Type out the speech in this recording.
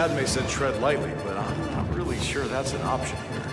Padme said tread lightly, but I'm not really sure that's an option here.